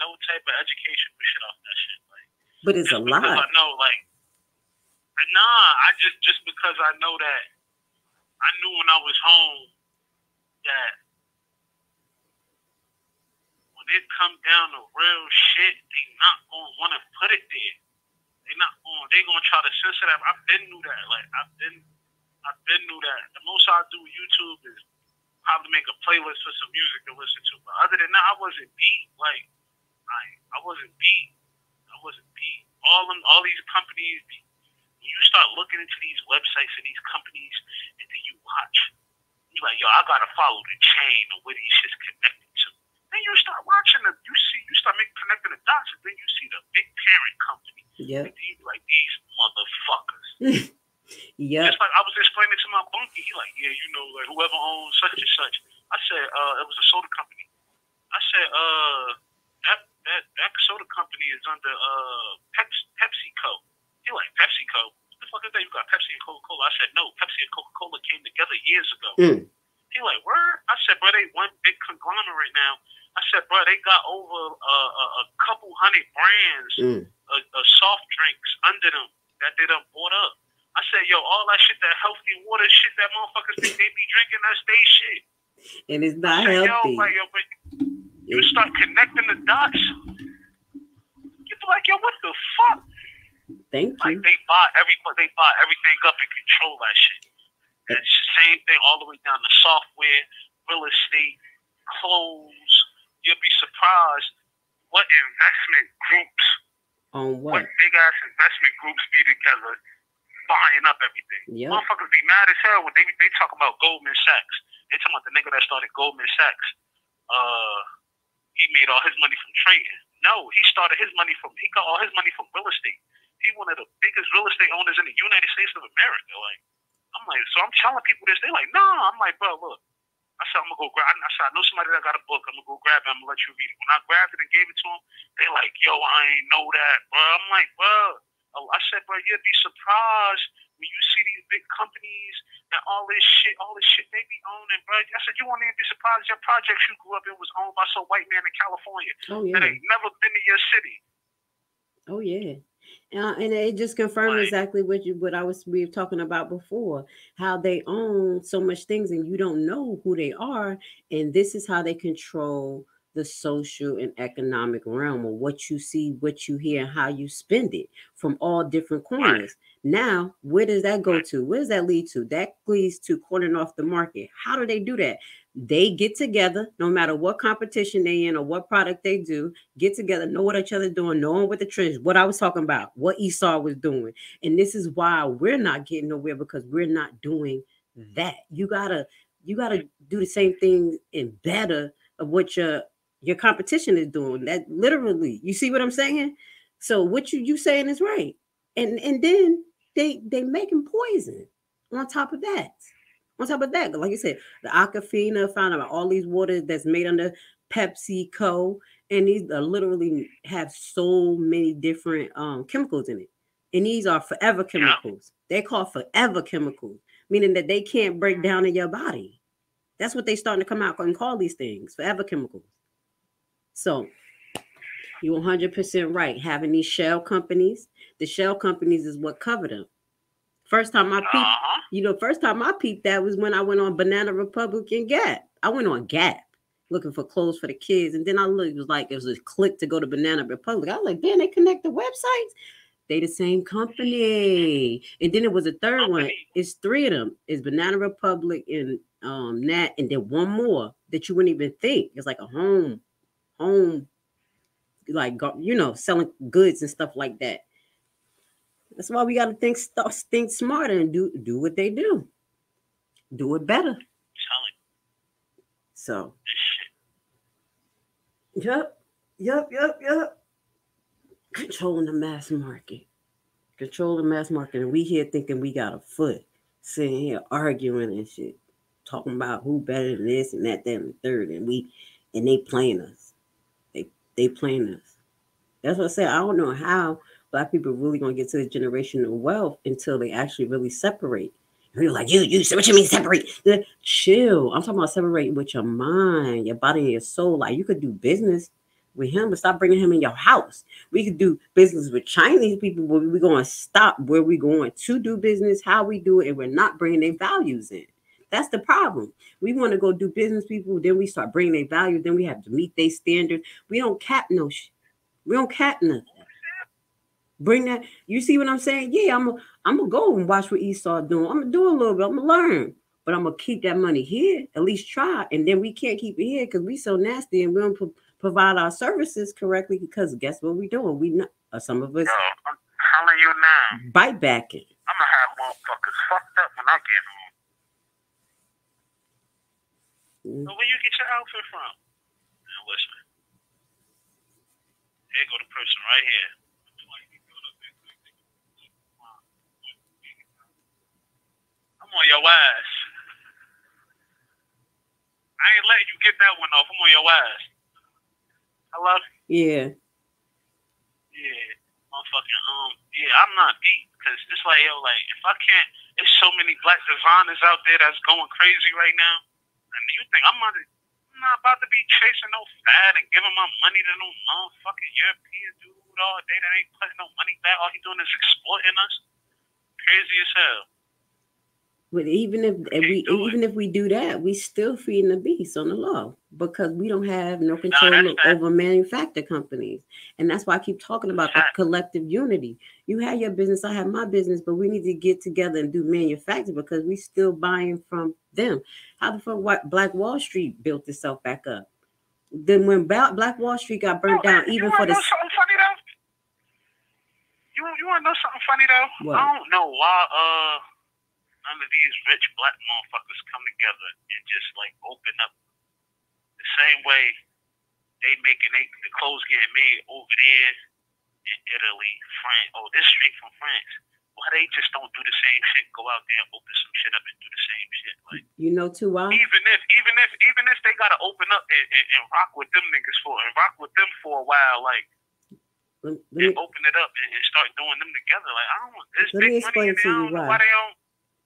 no type of education shit off that shit. Like, but it's a lot. I know, like, nah, I just just because I know that I knew when I was home that when it come down to real shit, they not gonna want to put it there. They not going. They gonna try to censor that. I've been knew that. Like I've been, I've been knew that. The most I do YouTube is probably make a playlist for some music to listen to. But other than that, I wasn't beat. Like I, I wasn't beat. I wasn't beat. All them, all these companies. When you start looking into these websites and these companies, and then you watch, You're like, yo, I gotta follow the chain of where these shit's connected to. Then you start watching them. You see, you start making connecting the dots, and then you see the big parent company. Yeah. And you like these motherfuckers. yeah. Just like I was explaining to my bunkie, he like, yeah, you know, like whoever owns such and such. I said, uh, it was a soda company. I said, uh, that that that soda company is under uh Pepsi PepsiCo. He like PepsiCo. What the fuck is that? You got Pepsi and Coca Cola. I said, no, Pepsi and Coca Cola came together years ago. Mm. He like, where? I said, bro, they one big conglomerate now. I said, bro, they got over uh, a, a couple hundred brands Mm. of, of soft drinks under them that they done bought up. I said, yo, all that shit, that healthy water shit that motherfuckers think they be drinking, that's they shit. And it's I not said, healthy. Yo, like, yo, but you start connecting the dots. You be like, yo, what the fuck? Thank Like you. they buy every, they buy everything up and control that shit. And it's the same thing all the way down to software, real estate, clothes. You'll be surprised what investment groups, On what what? big ass investment groups be together buying up everything. Yep. Motherfuckers be mad as hell when they they talk about Goldman Sachs. They talking about the nigga that started Goldman Sachs. Uh, made all his money from trading. No, he started his money from he got all his money from real estate. He one of the biggest real estate owners in the United States of America. Like, I'm like, so I'm telling people this. They like, nah. I'm like, bro, look. I said, I'm gonna go grab. I said, I know somebody that got a book. I'm gonna go grab it. I'm gonna let you read it. When I grabbed it and gave it to him, they like, yo, I ain't know that, bro. I'm like, bro. I said, bro, you'd be surprised when you see these big companies and all this shit, all this shit they be owning, bro. I said, you won't even be surprised your projects you grew up in was owned by some white man in California Oh that yeah. ain't never been to your city. Oh yeah. Uh, and it just confirmed Right. exactly what you what I was we were talking about before, how they own so much things and you don't know who they are, and this is how they control the social and economic realm of what you see, what you hear, and how you spend it from all different corners. Now, where does that go to? Where does that lead to? That leads to cornering off the market. How do they do that? They get together, no matter what competition they in or what product they do, get together, know what each other doing, knowing what the trends, what I was talking about, what Esau was doing. And this is why we're not getting nowhere because we're not doing mm-hmm. that. You gotta, you gotta do the same thing and better of what your your competition is doing. That literally, you see what I'm saying? So what you you saying is right. And and then they they making poison on top of that. On top of that, like you said, the Aquafina found out all these waters that's made under PepsiCo and these are literally have so many different um, chemicals in it. And these are forever chemicals. they call forever chemicals, meaning that they can't break down in your body. That's what they starting to come out and call these things forever chemicals. So you're 100% right. Having these shell companies, the shell companies is what covered them. First time I peeped, Uh-huh. you know, first time I peeped that was when I went on Banana Republic and Gap. I went on Gap looking for clothes for the kids. And then I looked, it was like it was a click to go to Banana Republic. I was like, man, they connect the websites. They the same company. And then it was a third one. It's three of them. It's Banana Republic and um Nat, and then one more that you wouldn't even think. It's like a home, home, like you know, selling goods and stuff like that. That's why we got to think think smarter and do do what they do. Do it better. So, yep, yep, yep, yep. Controlling the mass market. Control the mass market. And we here thinking we got a foot, sitting here arguing and shit, talking about who better than this and that, that, and the third. And we and they playing us. They playing us. That's what I say. I don't know how black people really gonna get to the generation of wealth until they actually really separate. And you're like, you, you, what you mean separate? Chill. I'm talking about separate with your mind, your body, and your soul. Like you could do business, with him, but stop bringing him in your house. We could do business with Chinese people, but we're going to stop where we're going to do business, how we do it, and we're not bringing their values in. That's the problem. We want to go do business people, then we start bringing their value, then we have to meet their standards. We don't cap no shit. We don't cap nothing. Bring that. You see what I'm saying? Yeah, I'm. A, I'm gonna go and watch what Esau doing. I'm gonna do a little bit. I'm gonna learn, but I'm gonna keep that money here. At least try, and then we can't keep it here because we so nasty and we don't pro- provide our services correctly. Because guess what we doing? We not. Uh, some of us. Yo, I'm telling you now. Bite backing. I'm gonna have motherfuckers fucked up when I get home. Mm. So where you get your outfit from? Now listen. Here go the person right here. I'm on your ass. I ain't letting you get that one off. I'm on your ass. Hello? Yeah. Yeah. Motherfucking um yeah, I'm not beat because it's like yo, like if I can't there's so many black designers out there that's going crazy right now. And you think I'm not I'm not about to be chasing no fad and giving my money to no motherfucking European dude all day that ain't putting no money back. All he doing is exploiting us. Crazy as hell. But even if, if we it. even if we do that, we still feeding the beast on the law because we don't have no control that's o- fact. over manufacturer companies, and that's why I keep talking about the collective unity. You have your business, I have my business, but we need to get together and do manufacturing because we still buying from them. How the fuck Black Wall Street built itself back up? Then when Black Wall Street got burnt Yo, down, even for the know something funny though? You you wanna know something funny though? What? I don't know why uh none of these rich black motherfuckers come together and just like open up same way they making they, the clothes getting made over there in Italy, France. Oh, this straight from France. Why they just don't do the same shit? Go out there and open some shit up and do the same shit. Like you know too why? even if even if even if they gotta open up and, and, and rock with them niggas for and rock with them for a while, like Let, let me, and open it up and, and start doing them together. Like I don't want this Let me explain money to you why. why they don't.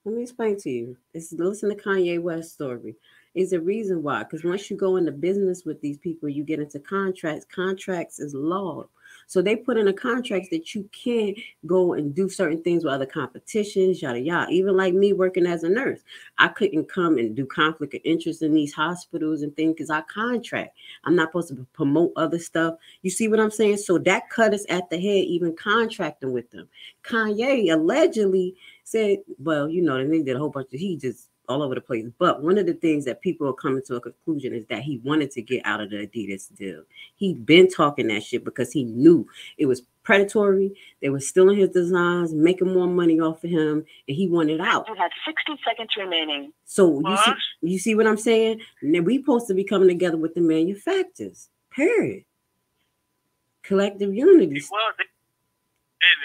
Let me explain to you. It's listen to Kanye West story. Is a reason why. Because once you go into business with these people, you get into contracts. Contracts is law. So they put in a contract that you can't go and do certain things with other competitions, yada yada. Even like me working as a nurse, I couldn't come and do conflict of interest in these hospitals and things because I contract. I'm not supposed to promote other stuff. You see what I'm saying? So that cut us at the head, even contracting with them. Kanye allegedly said, well, you know, and they did a whole bunch of he just all over the place. But one of the things that people are coming to a conclusion is that he wanted to get out of the Adidas deal. He'd been talking that shit because he knew it was predatory. They were stealing his designs, making more money off of him, and he wanted out. You have 60 seconds remaining. So you see, What? you see what I'm saying? And then we supposed to be coming together with the manufacturers. Period. Collective unity. Well, they,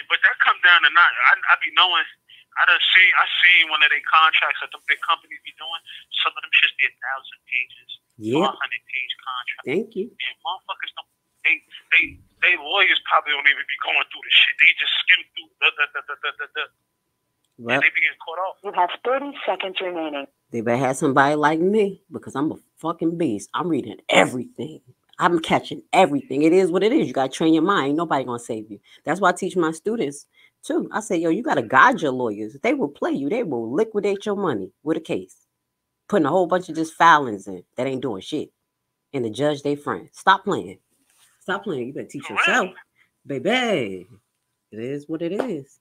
but that come down to not. I, I be knowing. I done seen. I seen one of their contracts that the big companies be doing. Some of them shit be a thousand pages, Yeah, hundred page contract. thank you. And motherfuckers don't. They they they lawyers probably don't even be going through the shit. They just skim through the the the the the, the, the Well, and they be getting caught off. You have 30 seconds remaining. they better have somebody like me because I'm a fucking beast. I'm reading everything. I'm catching everything. It is what it is. You gotta train your mind. Ain't nobody gonna save you. That's why I teach my students too. I say, yo, you gotta guide your lawyers. They will play you. They will liquidate your money with a case, putting a whole bunch of just filings in that ain't doing shit, and the judge they friend. Stop playing. Stop playing. You better teach yourself, baby. It is what it is.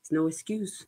It's no excuse.